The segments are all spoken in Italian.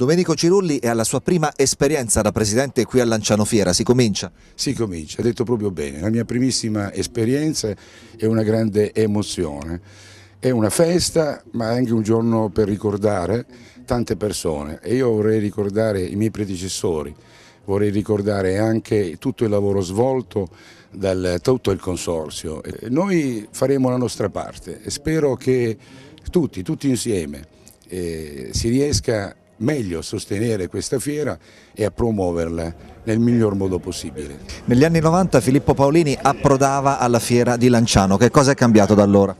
Domenico Cirulli è alla sua prima esperienza da presidente qui a Lanciano Fiera, si comincia? Si comincia, ha detto proprio bene, la mia primissima esperienza è una grande emozione, è una festa ma è anche un giorno per ricordare tante persone. E io vorrei ricordare i miei predecessori, vorrei ricordare anche tutto il lavoro svolto da tutto il consorzio. Noi faremo la nostra parte. E spero che tutti, tutti insieme, eh, si riesca meglio a sostenere questa fiera e a promuoverla nel miglior modo possibile. Negli anni 90 Filippo Paolini approdava alla fiera di Lanciano, che cosa è cambiato da allora?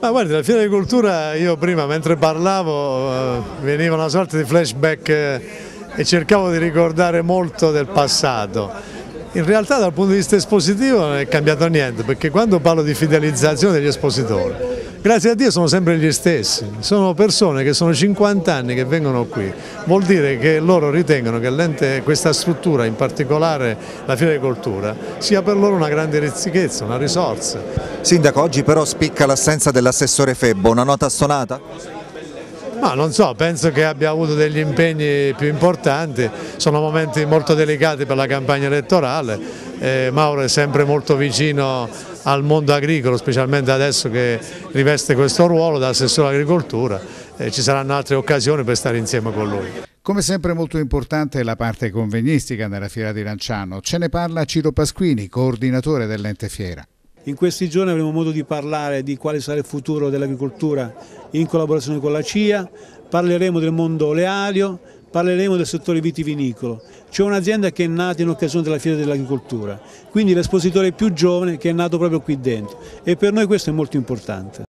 Ma guardi, la fiera di cultura io prima mentre parlavo eh, veniva una sorta di flashback eh, e cercavo di ricordare molto del passato. In realtà dal punto di vista espositivo non è cambiato niente perché quando parlo di fidelizzazione degli espositori, grazie a Dio sono sempre gli stessi, sono persone che sono 50 anni che vengono qui, vuol dire che loro ritengono che questa struttura, in particolare la Fiera di Cultura, sia per loro una grande ricchezza, una risorsa. Sindaco, oggi però spicca l'assenza dell'assessore Febbo, una nota stonata? Ma non so, penso che abbia avuto degli impegni più importanti, sono momenti molto delicati per la campagna elettorale, eh, Mauro è sempre molto vicino al mondo agricolo, specialmente adesso che riveste questo ruolo da assessore all'agricoltura, eh, ci saranno altre occasioni per stare insieme con lui. Come sempre molto importante è la parte convegnistica nella Fiera di Lanciano, ce ne parla Ciro Pasquini, coordinatore dell'ente Fiera. In questi giorni avremo modo di parlare di quale sarà il futuro dell'agricoltura in collaborazione con la CIA, parleremo del mondo oleario, parleremo del settore vitivinicolo. C'è un'azienda che è nata in occasione della Fiera dell'Agricoltura, quindi l'espositore più giovane che è nato proprio qui dentro e per noi questo è molto importante.